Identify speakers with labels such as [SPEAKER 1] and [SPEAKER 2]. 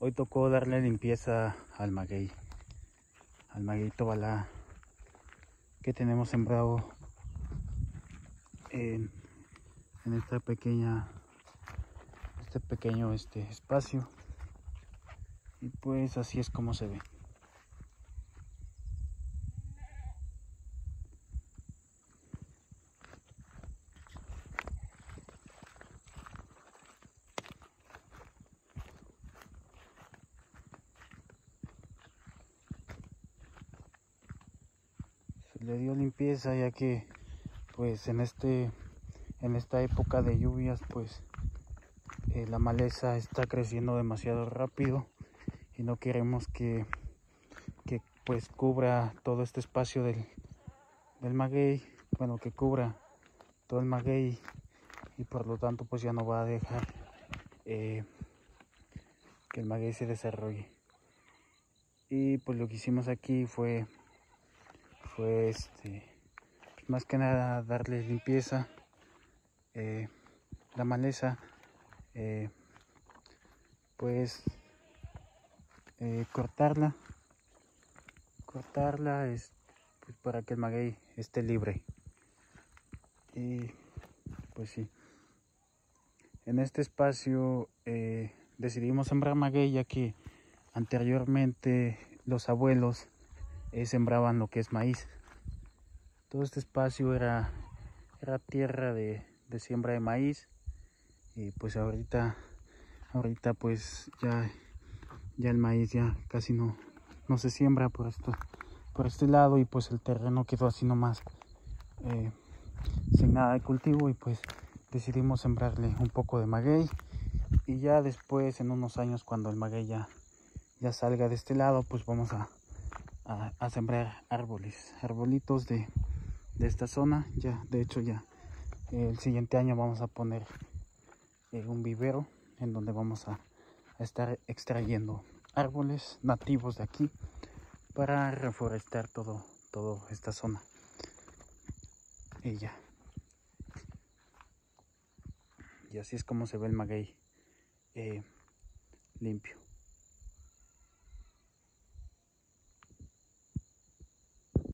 [SPEAKER 1] Hoy tocó darle limpieza al maguey, al magueyito balá que tenemos sembrado en, en esta pequeña, este pequeño este espacio. Y pues así es como se ve. Le dio limpieza ya que pues en este en esta época de lluvias pues eh, la maleza está creciendo demasiado rápido y no queremos que, que pues cubra todo este espacio del, del maguey bueno que cubra todo el maguey y por lo tanto pues ya no va a dejar eh, que el maguey se desarrolle. Y pues lo que hicimos aquí fue fue este más que nada darle limpieza eh, la maleza eh, pues eh, cortarla cortarla es pues, para que el maguey esté libre. Y pues sí. En este espacio decidimos sembrar maguey ya que anteriormente los abuelos sembraban lo que es maíz. Todo este espacio era, era tierra de, de, siembra de maíz y pues ahorita, ahorita pues ya, ya el maíz ya casi no, no se siembra por esto, por este lado y pues el terreno quedó así nomás eh, sin nada de cultivo y pues decidimos sembrarle un poco de maguey y ya después en unos años cuando el maguey ya, ya salga de este lado pues vamos a a, sembrar árboles, arbolitos de, de, esta zona. Ya, de hecho, ya el siguiente año vamos a poner eh, un vivero en donde vamos a, a estar extrayendo árboles nativos de aquí para reforestar todo, toda esta zona. Y ya. Y así es como se ve el maguey eh, limpio.